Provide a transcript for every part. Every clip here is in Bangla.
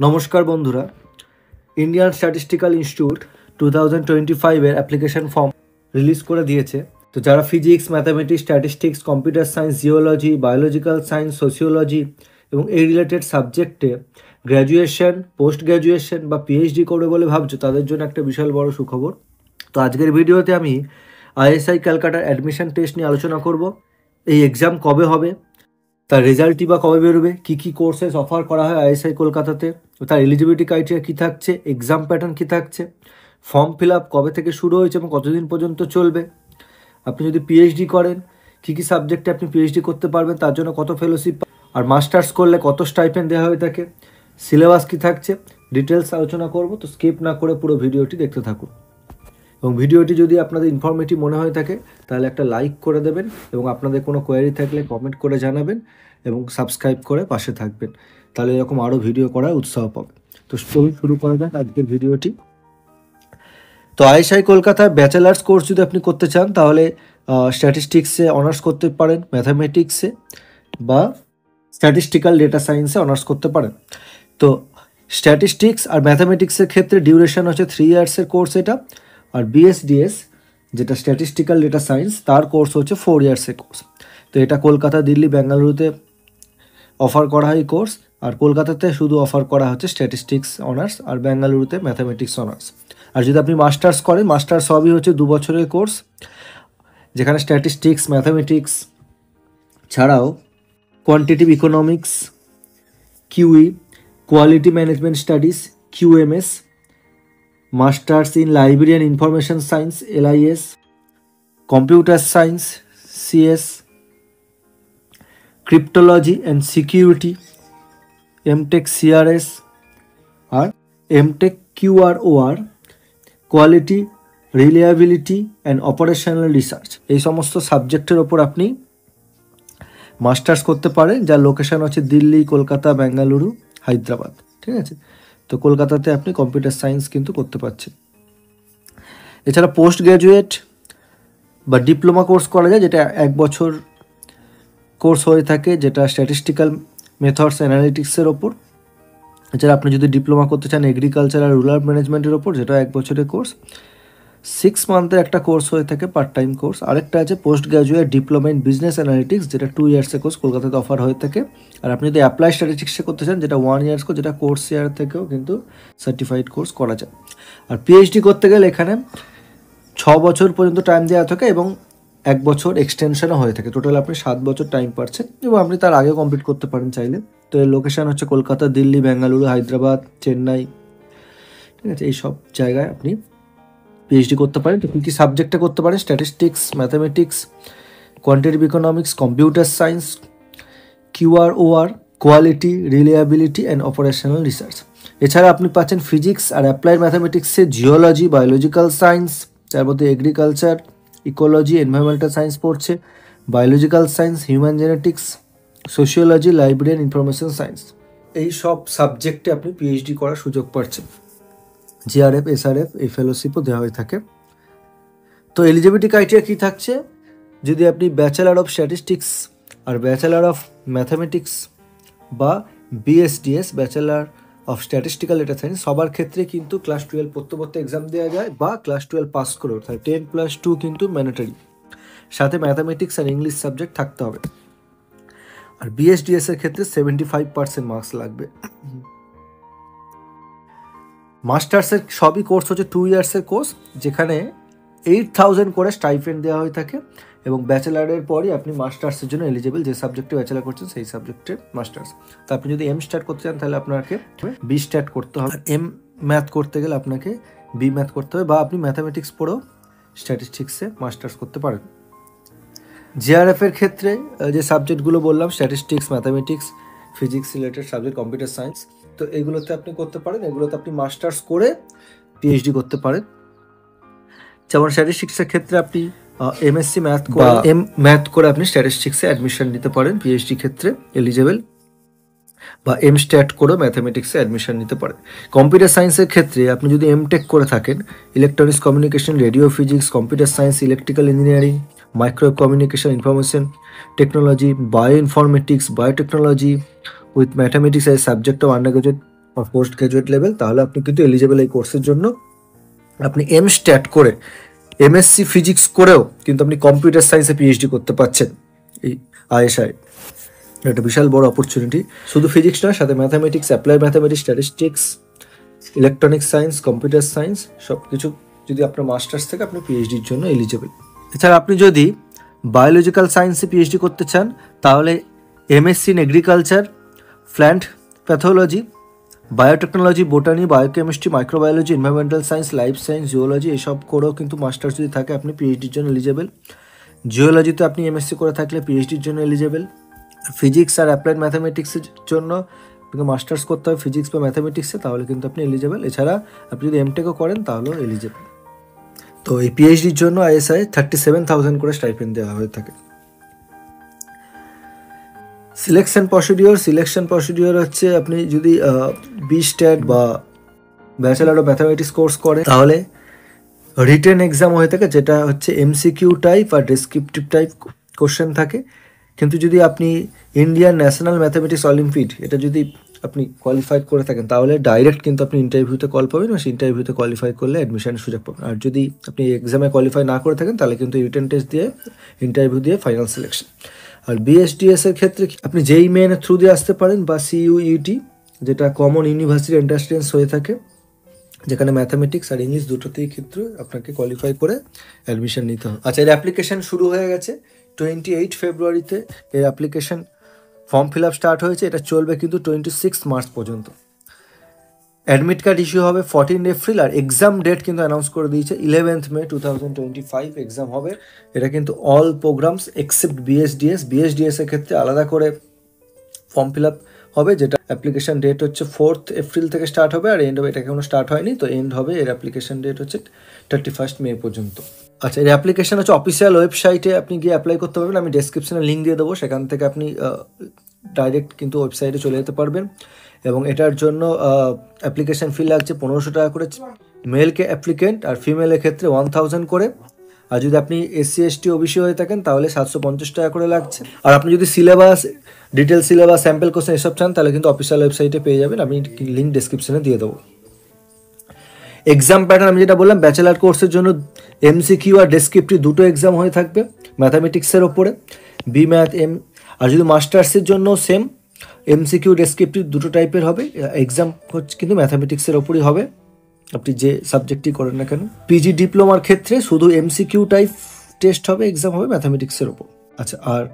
নমস্কার বন্ধুরা। Indian Statistical Institute two thousand twenty ফাইভের অ্যাপ্লিকেশন ফর্ম রিলিজ করে দিয়েছে। তো যারা physics mathematics statistics computer science geology biological science sociology এবং এই রিলেটেড সাবজেক্টে গ্র্যাজুয়েশন পোস্ট গ্র্যাজুয়েশন বা পিএইচডি করবে বলে ভাবছ, তাদের জন্য একটা বিশাল বড় সুখবর। তো আজকের ভিডিওতে আমি আইএসআই ক্যালকাটার অ্যাডমিশন টেস্ট নিয়ে আলোচনা করব। এই এক্সাম কবে হবে? তার রেজাল্টই বা কবে বেরোবে? কী কী কোর্সেস অফার করা হয় আইএসআই কলকাতাতে? তার এলিজিবিলিটি ক্রাইটেরিয়া কী থাকছে? এক্সাম প্যাটার্ন কী থাকছে? ফর্ম ফিল আপ কবে থেকে শুরু হয়েছে এবং কতদিন পর্যন্ত চলবে? আপনি যদি পিএইচডি করেন, কী কী সাবজেক্টে আপনি পিএইচডি করতে পারবেন? তার জন্য কত ফেলোশিপ আর মাস্টার্স করলে কত স্টাইপেন্ড দেওয়া হয়ে থাকে সিলেবাস কী থাকছে? ডিটেলস আলোচনা করব, তো স্কিপ না করে পুরো ভিডিওটি দেখতে থাকুন। এবং ভিডিওটি যদি আপনাদের ইনফরমেটিভ মনে হয়ে থাকে, তাহলে একটা লাইক করে দেবেন এবং আপনাদের কোনো কোয়ারি থাকলে কমেন্ট করে জানাবেন এবং সাবস্ক্রাইব করে পাশে থাকবেন। তাহলে এরকম আরও ভিডিও করার উৎসাহ পাবে তো চলুন শুরু করা যাক আজকের ভিডিওটি তো আইএসআই কলকাতায় ব্যাচেলার্স কোর্স যদি আপনি করতে চান, তাহলে স্ট্যাটিস্টিক্সে অনার্স করতে পারেন ম্যাথামেটিক্সে বা স্ট্যাটিস্টিক্যাল ডেটা সায়েন্সে অনার্স করতে পারেন। তো স্ট্যাটিস্টিক্স আর ম্যাথামেটিক্সের ক্ষেত্রে ডিউরেশন হচ্ছে থ্রি ইয়ার্সের কোর্স এটা। আর বিএসডিএস যেটা স্ট্যাটিস্টিক্যাল ডেটা সায়েন্স তার কোর্স হচ্ছে ফোর ইয়ার্সের কোর্স তো এটা কলকাতা, দিল্লি বেঙ্গালুরুতে অফার করা হয় কোর্স আর কলকাতাতে শুধু অফার করা হচ্ছে স্ট্যাটিস্টিক্স অনার্স আর বেঙ্গালুরুতে ম্যাথামেটিক্স অনার্স আর যদি আপনি মাস্টার্স করেন মাস্টার্স সবই হচ্ছে দু বছরের কোর্স যেখানে স্ট্যাটিস্টিক্স ম্যাথামেটিক্স ছাড়াও quantitative economics QE quality management studies QMS masters in library and information science LIS computer science CS cryptology and security MTech CRS R MTech QROR quality reliability and operational research এই সমস্ত সাবজেক্টের ওপর আপনি মাস্টার্স করতে পারেন, যার লোকেশন হচ্ছে দিল্লি, কলকাতা, বেঙ্গালুরু, হায়দ্রাবাদ। ঠিক আছে? তো কলকাতাতে আপনি কম্পিউটার সায়েন্স কিন্তু করতে পারছেন। এছাড়া পোস্ট গ্র্যাজুয়েট বা ডিপ্লোমা কোর্স করা যায়, যেটা এক বছর কোর্স হয়ে থাকে, যেটা স্ট্যাটিস্টিক্যাল মেথডস অ্যানালিটিক্সের ওপর। এছাড়া আপনি যদি ডিপ্লোমা করতে চান এগ্রিকালচার আর রুরাল ম্যানেজমেন্টের ওপর যেটা এক বছরের কোর্স সিক্স মান্থের একটা কোর্স হয়ে থাকে পার্ট টাইম কোর্স আরেকটা আছে post graduate diploma in business analytics যেটা টু ইয়ার্সের কোর্স কলকাতাতে অফার হয়ে থাকে। আর আপনি যদি অ্যাপ্লাই স্ট্যাটিস্টিক্সে করতে চান, যেটা ওয়ান ইয়ার্স কোর্স যেটা কোর্স ইয়ার থেকেও কিন্তু সার্টিফাইড কোর্স করা যায়। আর পিএইচডি করতে গেলে এখানে ছ বছর পর্যন্ত টাইম দেওয়া থাকে এবং এক বছর এক্সটেনশনও হয়ে থাকে। টোটাল আপনি সাত বছর টাইম পাচ্ছেন এবং আপনি তার আগে কমপ্লিট করতে পারেন চাইলে। তো এর লোকেশান হচ্ছে কলকাতা, দিল্লি, বেঙ্গালুরু, হায়দ্রাবাদ, চেন্নাই। ঠিক আছে এই সব জায়গায় আপনি পিএইচডি করতে পারেন কী কী সাবজেক্টে করতে পারেন statistics mathematics quantitative economics computer science QR OR quality reliability and operational research এছাড়া আপনি পাচ্ছেন ফিজিক্স আর অ্যাপ্লাইড ম্যাথামেটিক্সে জিওলজি বায়োলজিক্যাল সায়েন্স যার মধ্যে এগ্রিকালচার ইকোলজি এনভায়রনমেন্টাল সায়েন্স পড়ছে biological science human genetics sociology library and information science এই সব সাবজেক্টে আপনি পিএইচডি করার সুযোগ পাচ্ছেন। জিআরএফ, এসআরএফ এই ফেলোশিপও দেওয়া হয়ে থাকে। তো এলিজিবিলিটি ক্রাইটেরিয়া কী থাকছে? যদি আপনি ব্যাচেলার অফ স্ট্যাটিস্টিক্স আর ব্যাচেলার অফ ম্যাথামেটিক্স বা BSDS bachelor of statistical data science সবার ক্ষেত্রে কিন্তু ক্লাস টুয়েলভ পড়তে পড়তে এক্সাম দেওয়া যায় বা ক্লাস টুয়েলভ পাস করে অর্থাৎ টেন প্লাস টু কিন্তু ম্যান্ডেটারি। সাথে ম্যাথামেটিক্স আর ইংলিশ সাবজেক্ট থাকতে হবে। আর বিএসডিএস এর ক্ষেত্রে সেভেন্টি ফাইভ পার্সেন্ট মার্কস লাগবে। মাস্টার্সের সবই কোর্স হচ্ছে টু ইয়ার্সের কোর্স, যেখানে এইট থাউজেন্ড করে স্টাইফেন্ড দেওয়া হয়ে থাকে এবং ব্যাচেলারের পরই আপনি মাস্টার্সের জন্য এলিজিবল যে সাবজেক্টে ব্যাচেলার করছেন সেই সাবজেক্টে মাস্টার্স। তো আপনি যদি এম স্টার্ট করতে চান, তাহলে আপনাকে বি স্টার্ট করতে হবে। এম ম্যাথ করতে গেলে আপনাকে বি ম্যাথ করতে হবে বা আপনি ম্যাথামেটিক্স পড়েও স্ট্যাটিস্টিক্সে মাস্টার্স করতে পারেন। জিআরএফ এর ক্ষেত্রে যে সাবজেক্টগুলো বললাম statistics mathematics physics related subject computer science তো এগুলোতে আপনি করতে পারেন এগুলোতে আপনি মাস্টার্স করে পিএইচডি করতে পারেন। যেমন স্ট্যাটিস্টিক্সের ক্ষেত্রে আপনি এমএসসি ম্যাথ বা এম ম্যাথ করে আপনি স্ট্যাটিস্টিক্সে অ্যাডমিশন নিতে পারেন পিএইচডি ক্ষেত্রে এলিজেবল বা এম স্ট্যাট করেও ম্যাথামেটিক্সে অ্যাডমিশন নিতে পারেন। কম্পিউটার সায়েন্সের ক্ষেত্রে আপনি যদি এম টেক করে থাকেন electronics communication radio physics computer science electrical engineering micro communication information technology bioinformatics biotechnology with mathematics as subject of undergraduate বা পোস্ট গ্রাজুয়েট লেভেল তাহলে আপনি কিন্তু এলিজেবল এই কোর্সের জন্য। আপনি এম স্ট্যাট করে এমএসসি ফিজিক্স করেও কিন্তু আপনি কম্পিউটার সায়েন্সে পিএইচডি করতে পারছেন এই আইএসআই একটা বিশাল বড় অপরচুনিটি শুধু ফিজিক্স নয়, সাথে mathematics apply mathematics statistics electronics science computer science সব কিছু যদি আপনার মাস্টার্স থেকে আপনি পিএইচডির জন্য এলিজেবল এছাড়া আপনি যদি বায়োলজিক্যাল সায়েন্সে পিএইচডি করতে চান, তাহলে MSc in agriculture plant pathology biotechnology botany biochemistry microbiology environmental science life science geology এসব করেও কিন্তু মাস্টার্স যদি থাকে, আপনি পিএইচডির জন্য এলিজেবেল জিওলজিতে আপনি এমএসসি করে থাকলে পিএইচডির জন্য এলিজেবেল ফিজিক্স আর অ্যাপ্লাইড ম্যাথামেটিক্সের জন্য আপনাকে মাস্টার্স করতে হবে ফিজিক্স বা ম্যাথামেটিক্সে তাহলে কিন্তু আপনি এলিজেবেল এছাড়া আপনি যদি এমটেকও করেন, তাহলেও এলিজেবল তো এই পিএইচডির জন্য আইএসআই থার্টি সেভেন থাউজেন্ড করে স্টাইপেন্ড দেওয়া হয়ে থাকে। সিলেকশন প্রসিডিওর সিলেকশন প্রসিডিওর হচ্ছে আপনি যদি বি স্ট্যাট বা ব্যাচেলার অফ ম্যাথামেটিক্স কোর্স করে তাহলে রিটেন এক্সাম হয়ে থাকে, যেটা হচ্ছে এমসিকিউ টাইপ আর ডেসক্রিপটিভ টাইপ কোশ্চেন থাকে। কিন্তু যদি আপনি ইন্ডিয়ান ন্যাশনাল ম্যাথামেটিক্স অলিম্পিড এটা যদি আপনি কোয়ালিফাইড করে থাকেন, তাহলে ডাইরেক্ট কিন্তু আপনি ইন্টারভিউতে কল পাবেন বা ইন্টারভিউতে কোয়ালিফাই করলে অ্যাডমিশনের সুযোগ পাবেন। আর যদি আপনি এক্সামে কোয়ালিফাই না করে থাকেন, তাহলে কিন্তু রিটেন টেস্ট দিয়ে ইন্টারভিউ দিয়ে ফাইনাল সিলেকশন আর বিএসডিএস এর ক্ষেত্রে আপনি যেই মেনের থ্রু দিয়ে আসতে পারেন, বা সিইউইটি যেটা কমন ইউনিভার্সিটি এন্ট্রান্স হয়ে থাকে, যেখানে ম্যাথামেটিক্স আর ইংলিশ দুটোতেই ক্ষেত্রে আপনাকে কোয়ালিফাই করে অ্যাডমিশন নিতে হবে। আচ্ছা এর অ্যাপ্লিকেশন শুরু হয়ে গেছে টোয়েন্টি এইট ফেব্রুয়ারিতে এর application form fill up start হয়েছে, এটা চলবে কিন্তু টোয়েন্টি সিক্স মার্চ পর্যন্ত। অ্যাডমিট কার্ড ইস্যু হবে ফর্টিন এপ্রিল আর এক্সাম ডেট কিন্তু অ্যানাউন্স করে দিয়েছে eleventh May two thousand twenty five exam হবে। এটা কিন্তু all programmes except BSDS BSDS এর ক্ষেত্রে আলাদা করে ফর্ম ফিল আপ হবে, যেটা অ্যাপ্লিকেশন ডেট হচ্ছে ফোর্থ এপ্রিল থেকে স্টার্ট হবে আর এন্ড হবে এটা এখনও স্টার্ট হয়নি, তো এন্ড হবে, এর অ্যাপ্লিকেশন ডেট হচ্ছে থার্টি ফার্স্ট মে পর্যন্ত। আচ্ছা এর অ্যাপ্লিকেশন হচ্ছে অফিসিয়াল ওয়েবসাইটে আপনি গিয়ে অ্যাপ্লাই করতে পারবেন। আমি ডেসক্রিপশনে লিঙ্ক দিয়ে দেবো। সেখান থেকে আপনি ডাইরেক্ট কিন্তু ওয়েবসাইটে চলে যেতে পারবেন। এবং এটার জন্য অ্যাপ্লিকেশন ফি লাগছে পনেরোশো টাকা করে। মেলকে অ্যাপ্লিকেন্ট আর ফিমেলের ক্ষেত্রে ওয়ান থাউজেন্ড করে। আর যদি আপনি এসসি এসটি ওবিসি হয়ে থাকেন, তাহলে সাতশো পঞ্চাশ টাকা করে লাগছে। আর আপনি যদি syllabus detail syllabus sample question এসব চান, তাহলে কিন্তু অফিসিয়াল ওয়েবসাইটে পেয়ে যাবেন। আমি লিঙ্ক ডিসক্রিপশনে দিয়ে দেবো। এক্সাম প্যাটার্ন আমি যেটা বললাম ব্যাচেলার কোর্সের জন্য এমসিকিউ আর ডেসক্রিপটিভ দুটো এক্সাম হয়ে থাকবে ম্যাথামেটিক্সের ওপরে বি ম্যাথ এম আর যদি মাস্টার্সের জন্য সেম এমসিকিউ ডেসক্রিপটিভ দুটো টাইপের হবে এক্সাম হচ্ছে কিন্তু ম্যাথামেটিক্সের ওপরই হবে, আপনি যে সাবজেক্টই করেন না কেন। পিজি ডিপ্লোমার ক্ষেত্রে শুধু এমসিকিউ টাইপ টেস্ট হবে এক্সাম হবে ম্যাথামেটিক্সের ওপর। আচ্ছা আর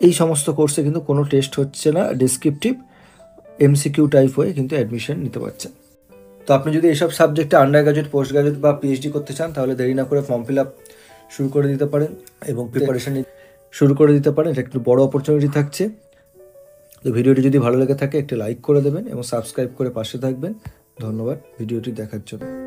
এই সমস্ত কোর্সে কিন্তু কোনো টেস্ট হচ্ছে না ডেসক্রিপটিভ এমসিকিউ টাইপ হয়ে কিন্তু অ্যাডমিশন নিতে পারছেন। তো আপনি যদি এইসব সাবজেক্টে আন্ডার গ্রাজুয়েট পোস্ট গ্রাজুয়েট বা পিএইচডি করতে চান তাহলে দেরি না করে ফর্ম ফিল আপ শুরু করে দিতে পারেন এবং প্রিপারেশান শুরু করে দিতে পারেন। এটা একটু বড় অপরচুনিটি থাকছে। তো ভিডিওটি যদি ভালো লেগে থাকে একটি লাইক করে দেবেন এবং সাবস্ক্রাইব করে পাশে থাকবেন। ধন্যবাদ। ভিডিওটি দেখার জন্য।